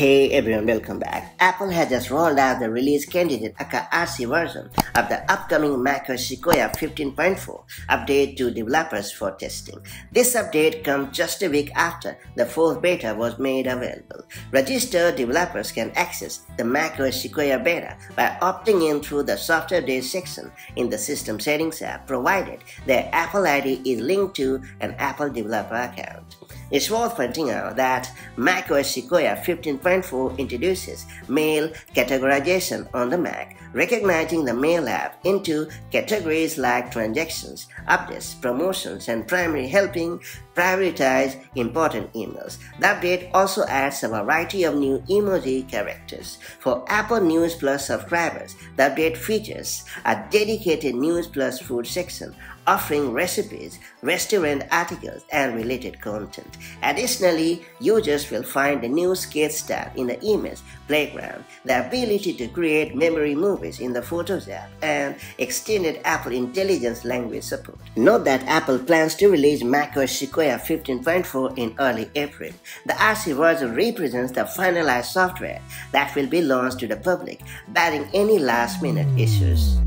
Hey everyone, welcome back. Apple has just rolled out the release candidate aka RC version of the upcoming macOS Sequoia 15.4 update to developers for testing. This update comes just a week after the fourth beta was made available. Registered developers can access the macOS Sequoia beta by opting in through the software update section in the system settings app provided their Apple ID is linked to an Apple developer account. It's worth pointing out that macOS Sequoia 15.4 introduces mail categorization on the Mac, recognizing the Mail app into categories like transactions, updates, promotions, and primary helping prioritize important emails. The update also adds a variety of new emoji characters. For Apple News Plus subscribers, the update features a dedicated News Plus food section offering recipes, restaurant articles, and related content. Additionally, users will find a new Sketch tab in the Image Playground, the ability to create memory movies in the Photos app, and extended Apple Intelligence language support. Note that Apple plans to release macOS Sequoia 15.4 in early April. The RC version represents the finalized software that will be launched to the public, barring any last-minute issues.